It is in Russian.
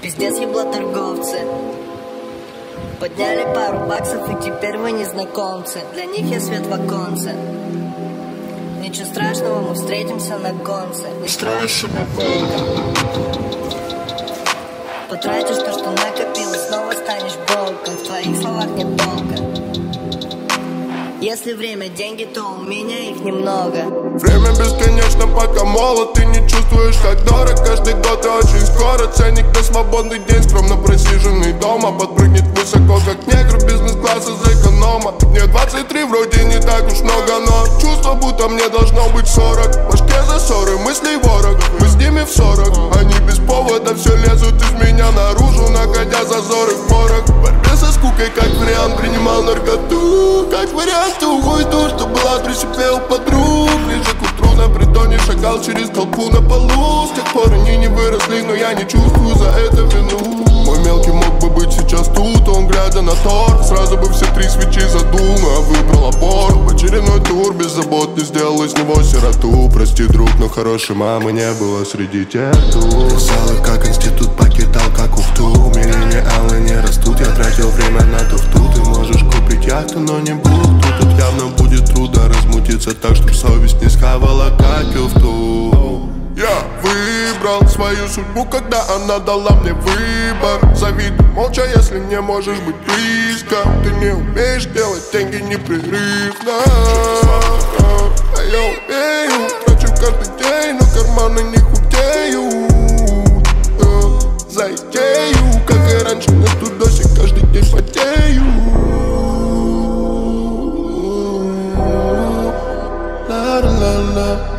Пиздец торговцы Подняли пару баксов и теперь вы незнакомцы. Для них я свет в оконце. Ничего страшного, мы встретимся на гонце Не строю себе Потратишь то, что накопил, и снова станешь волком. В твоих словах нет толка. Если время деньги, то у меня их немного. Время бесконечно, пока молод чувствуешь, как дорог? Каждый год и очень скоро Ценник на свободный день Скромно просиженный дома Подпрыгнет высоко, как негр Бизнес-класса за эконома. Мне 23, вроде не так уж много Но чувство, будто мне должно быть 40 В башке засоры, мыслей ворог Мы с ними в 40 Они без повода все лезут из меня наружу Находя зазоры в морок. В борьбе со скукой, как вариант Принимал наркоту, как вариант Уходит то, что была при себе у подруг. Ближе притоне шагал через толпу на полу. С тех пор они не выросли, но я не чувствую за это вину. Мой мелкий мог бы быть сейчас тут, он глядя на торт Сразу бы все три свечи задул, но я выбрал аборт В очередной тур без забот не сделал из него сироту. Прости, друг, но хорошей мамы не было среди тех, кто Писал их как институт, покидал как уфту. Миллениалы не растут, я тратил время на туфту. Ты можешь купить яхту, но не бухту Тут. Явно будет трудно размутиться так, чтоб совесть не сковала свою судьбу, когда она дала мне выбор. Завидуй молча, если не можешь быть близко. Ты не умеешь делать деньги непрерывно. А я умею, трачу каждый день, но карманы не худею. За идею, как и раньше, на тудосе каждый день потею. La la la